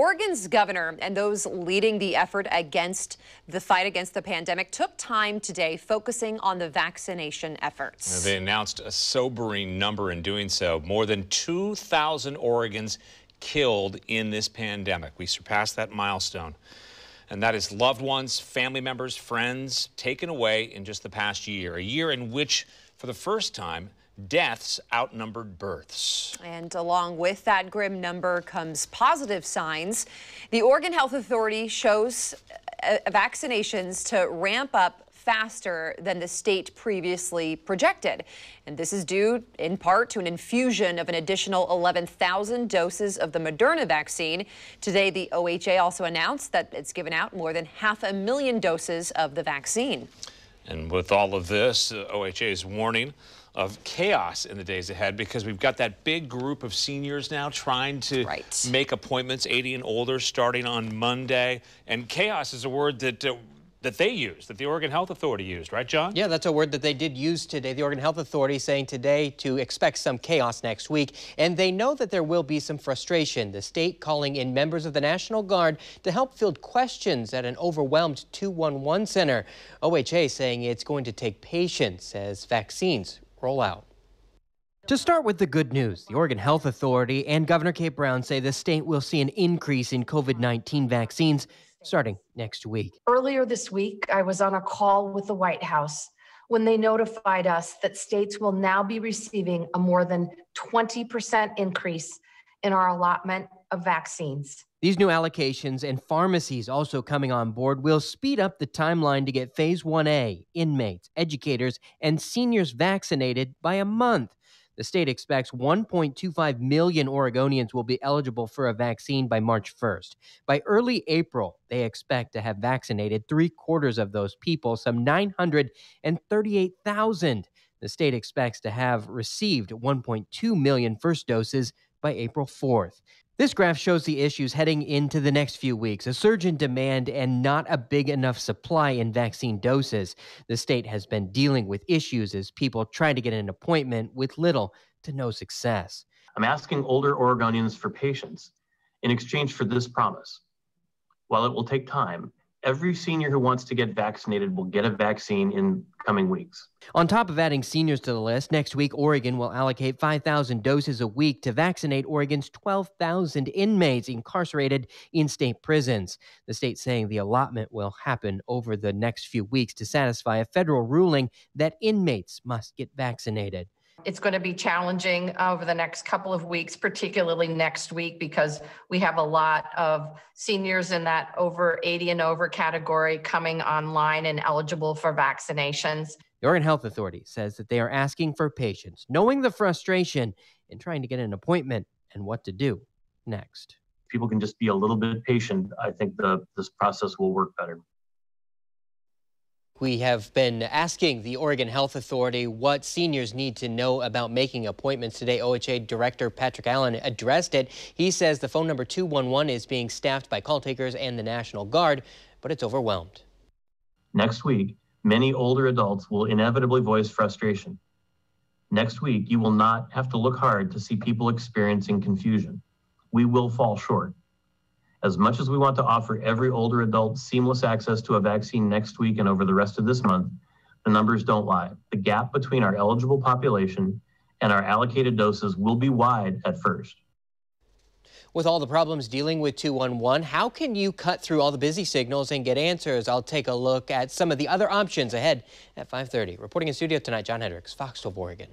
Oregon's governor and those leading the effort against the fight against the pandemic took time today focusing on the vaccination efforts. They announced a sobering number in doing so. More than 2,000 Oregons killed in this pandemic. We surpassed that milestone. And that is loved ones, family members, friends taken away in just the past year. A year in which, for the first time, deaths outnumbered births. And along with that grim number comes positive signs. The Oregon Health Authority shows uh, vaccinations to ramp up faster than the state previously projected. And this is due in part to an infusion of an additional 11,000 doses of the Moderna vaccine. Today, the OHA also announced that it's given out more than half a million doses of the vaccine. And with all of this, uh, OHA is warning of chaos in the days ahead because we've got that big group of seniors now trying to right. make appointments 80 and older starting on Monday. And chaos is a word that uh, that they used, that the Oregon Health Authority used, right, John? Yeah, that's a word that they did use today. The Oregon Health Authority saying today to expect some chaos next week. And they know that there will be some frustration. The state calling in members of the National Guard to help field questions at an overwhelmed 211 center. OHA saying it's going to take patience as vaccines roll out. To start with the good news, the Oregon Health Authority and Governor Kate Brown say the state will see an increase in COVID 19 vaccines starting next week. Earlier this week, I was on a call with the White House when they notified us that states will now be receiving a more than 20% increase in our allotment of vaccines. These new allocations and pharmacies also coming on board will speed up the timeline to get Phase 1A inmates, educators, and seniors vaccinated by a month. The state expects 1.25 million Oregonians will be eligible for a vaccine by March 1st. By early April, they expect to have vaccinated three quarters of those people, some 938,000. The state expects to have received 1.2 million first doses by April 4th. This graph shows the issues heading into the next few weeks a surge in demand and not a big enough supply in vaccine doses. The state has been dealing with issues as people try to get an appointment with little to no success. I'm asking older Oregonians for patience in exchange for this promise. While it will take time, every senior who wants to get vaccinated will get a vaccine in coming weeks. On top of adding seniors to the list, next week Oregon will allocate 5,000 doses a week to vaccinate Oregon's 12,000 inmates incarcerated in state prisons. The state saying the allotment will happen over the next few weeks to satisfy a federal ruling that inmates must get vaccinated. It's going to be challenging over the next couple of weeks, particularly next week, because we have a lot of seniors in that over 80 and over category coming online and eligible for vaccinations. The Oregon Health Authority says that they are asking for patience, knowing the frustration in trying to get an appointment and what to do next. People can just be a little bit patient. I think the, this process will work better. We have been asking the Oregon Health Authority what seniors need to know about making appointments today. OHA Director Patrick Allen addressed it. He says the phone number 211 is being staffed by call takers and the National Guard, but it's overwhelmed. Next week, many older adults will inevitably voice frustration. Next week, you will not have to look hard to see people experiencing confusion. We will fall short. As much as we want to offer every older adult seamless access to a vaccine next week and over the rest of this month, the numbers don't lie. The gap between our eligible population and our allocated doses will be wide at first. With all the problems dealing with 211, how can you cut through all the busy signals and get answers? I'll take a look at some of the other options ahead at 5:30. Reporting in studio tonight, John Hendricks, Fox 12 Oregon.